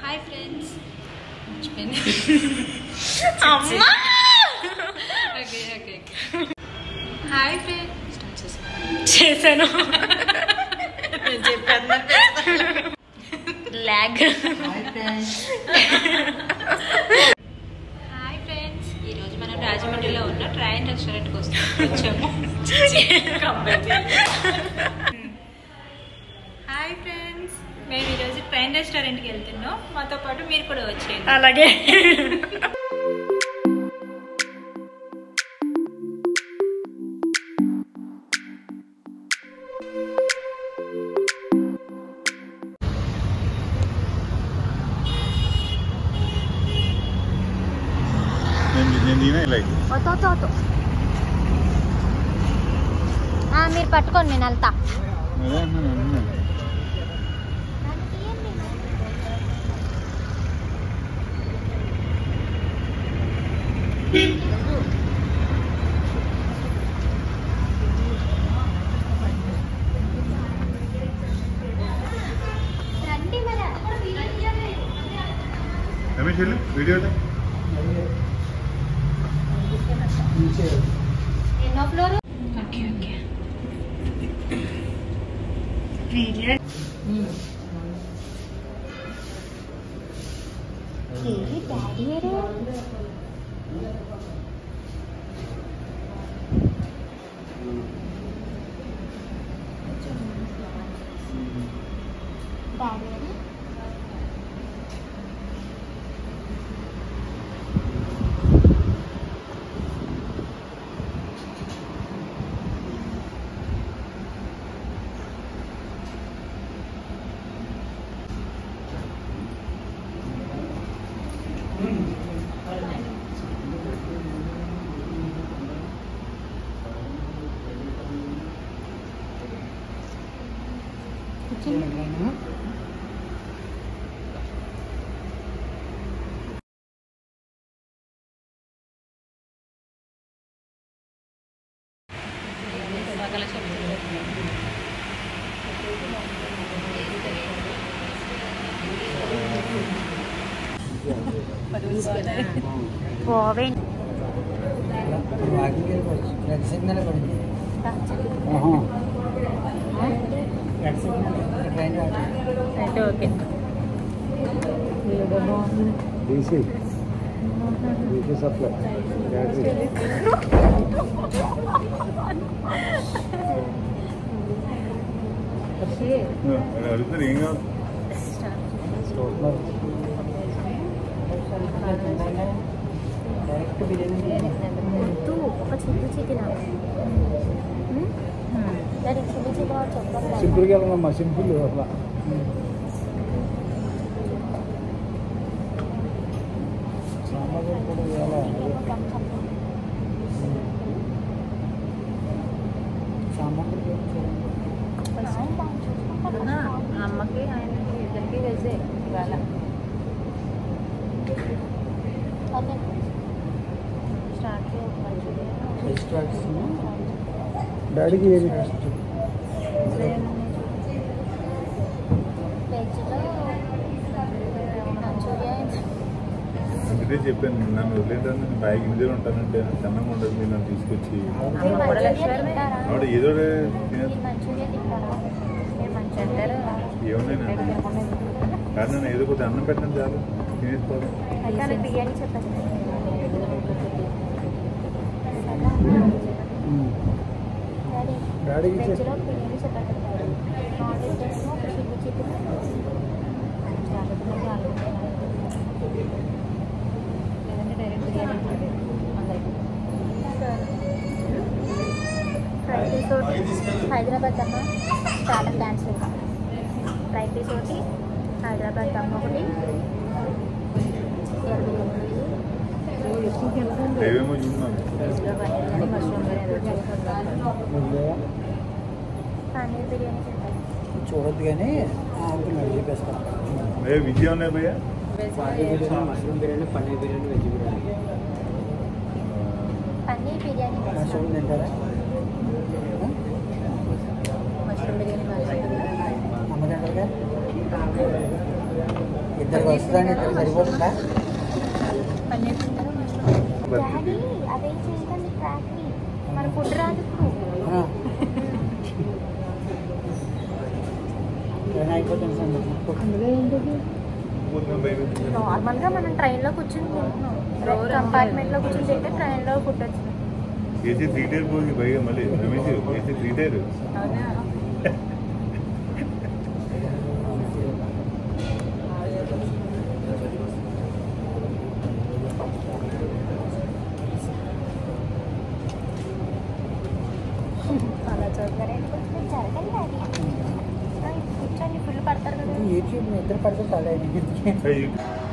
Hi friends అమ్మా! Okay okay hi friends చేశాను. లాగ్ హాయ్ ఫ్రెండ్స్ ఈరోజు మనం రాజమండ్రిలో ఉన్న ట్రైన్ రెస్టారెంట్కి వస్తాం. వచ్చాము హాయ్ ఫ్రెండ్స్ మేము ఈరోజు ట్రైన్ రెస్టారెంట్కి వెళ్తున్నాం. మాతో పాటు మీరు కూడా వచ్చేయండి. అలాగే. నేను మీరు పట్టుకోండి నేను వెళ్తా. वीडियो में ओके ओके पीरियड ये बैरियर है Barrier. വെച്ചിട്ടുള്ളതാണ് ഇന്നലെ പഠിച്ചു ഇത് okay DC. DC supply. Battery. Stop. Stop. Supply battery అడుగుతారు ఏం కావాలి వద్దు ఒక chilli chicken daddy chilli chicken చెప్పండి సింపుల్గా వెళ్ళమ్మా సింపుల్ అట్లా సాంబార్ కూడా డాడీకి ఏది అందుకే చెప్పాను నన్ను వదిలేదాన్ని నేను బ్యాగ్ ఇంటిలో ఉంటానంటే సన్నంగా ఉండదు మీరు నన్ను తీసుకొచ్చి. ఆవిడ ఏదో ఏమున్నాయి కానీ నన్ను ఏదో కొద్దిగా అన్నం పెట్టండి చాలు. తినేసుకోవాలి ఒకటి హైదరాబాద్ అమ్మ చాలా డ్యాన్స్ ఫ్రైడ్ రైస్ ఒకటి హైదరాబాద్ అమ్మ ఒకటి మష్రూమ్ చూడద్దు కానీ అంటున్నాడు చెప్పేస్తాను విజయం ఉన్నాయి భయ్యా? Mushroom biryani paneer biryani veg paneer biryani mushroom. తింటారా? మష్రూమ్ బిర్యానీ ఇద్దరు వస్తుందని ఇద్దరు సరిపోతుందా? పన్నీర్ తింటారా అదేం ఫుడ్ రాదు నార్మల్గా మనం ట్రైన్లో కూర్చొని తింటున్నాం. కంపార్ట్మెంట్లో కూర్చొని తింటే ట్రైన్లో ఫుడ్ వచ్చింది. YouTube में इधर पढ़ते साले गिर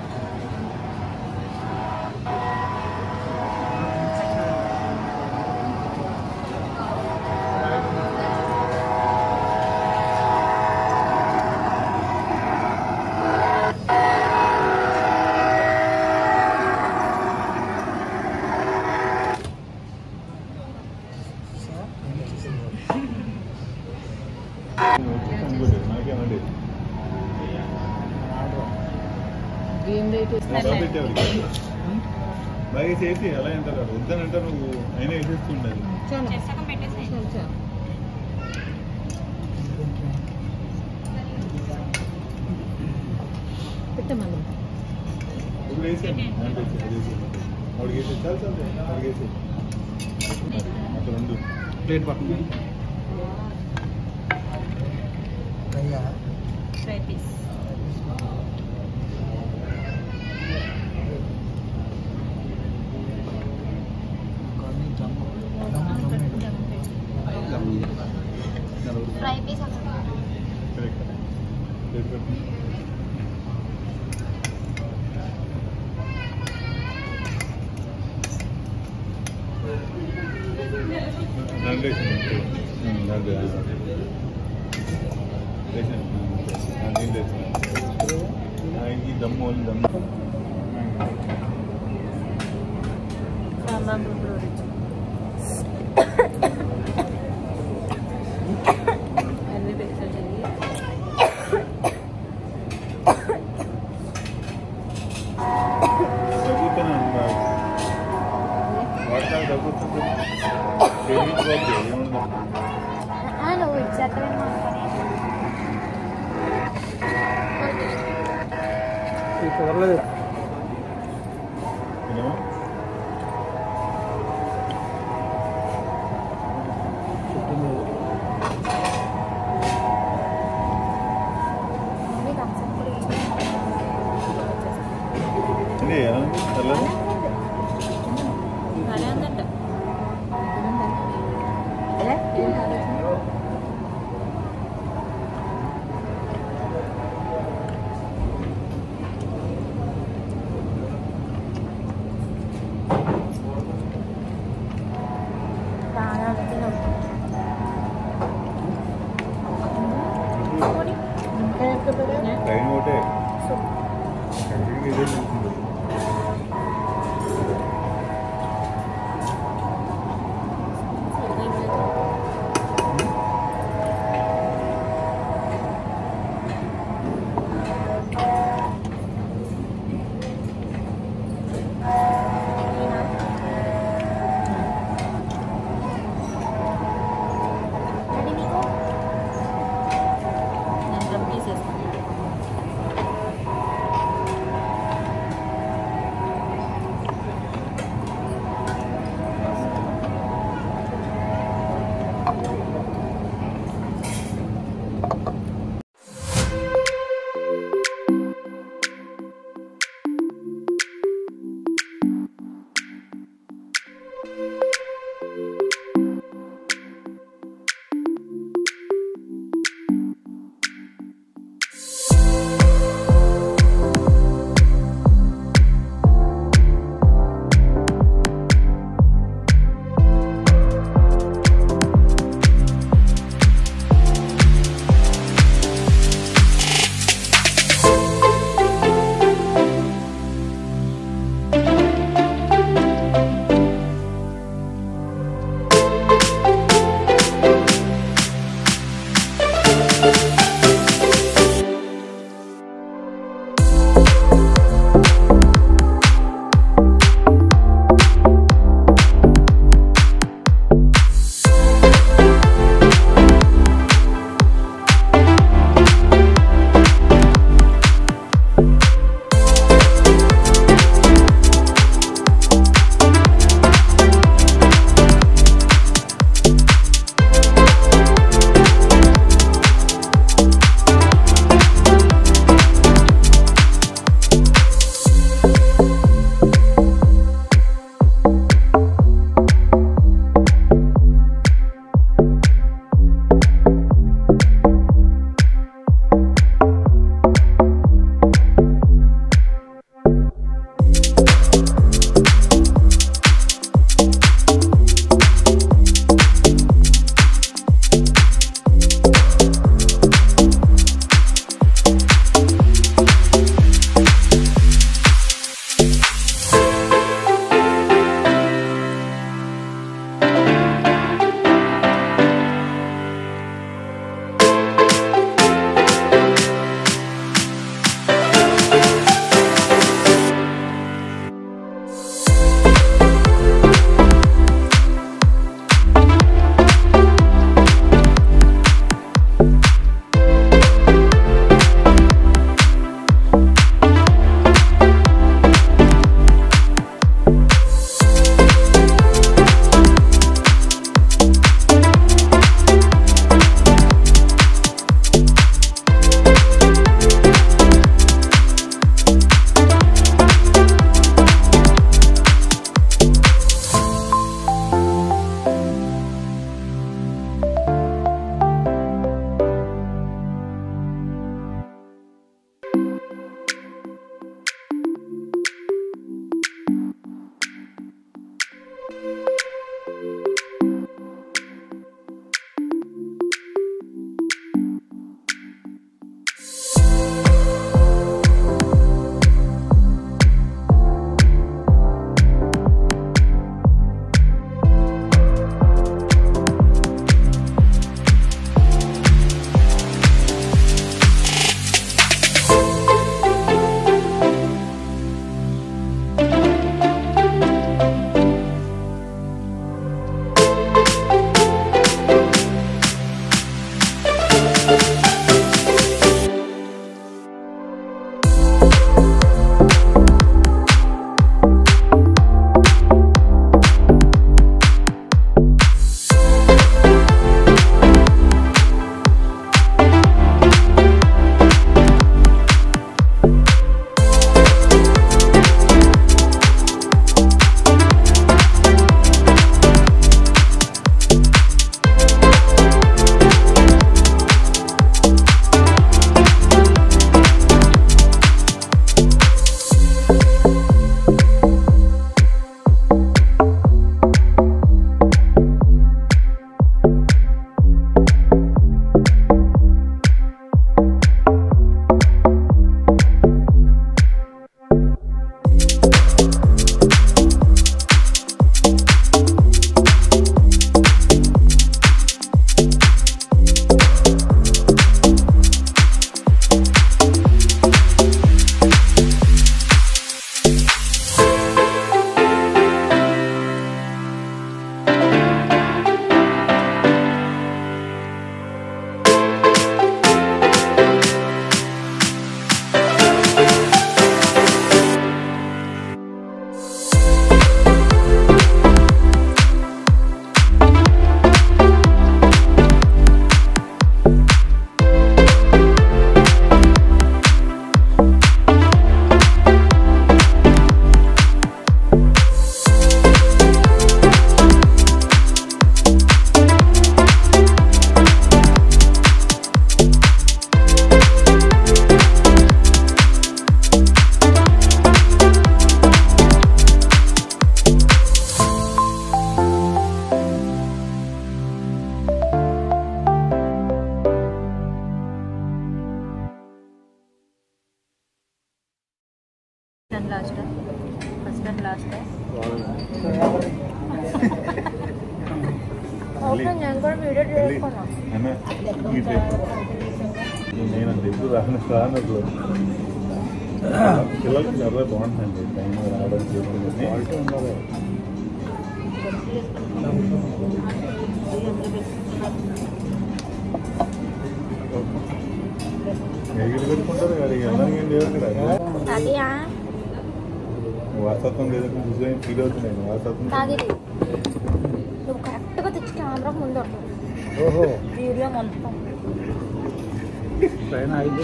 Thank. బాగా చేసి ఎలా అంటారు వద్దనంటే నువ్వు అయినా వేసేస్తుండదు. పెట్టమను ఇప్పుడు వేసాను అడిగేసి అడిగేసి అక్కడ రెండు ప్లేట్ పక్కన. అయ్యా the mall. The mall. Yeah, కుదరలేదు పిల్లలకి చాలా బాగుంటుందండి టైం రావడం ఉండాలి ఎగిరి పెట్టుకుంటారు కదా అందరికీ ఏం లేదు వారసత్వం ఫీల్ అవుతున్నాయి. వారసత్వం తాగిది నువ్వు కరెక్ట్గా తెచ్చి కెమెరా ముందు. ఓహో. వీడియో మొత్తం. పైన ఐదు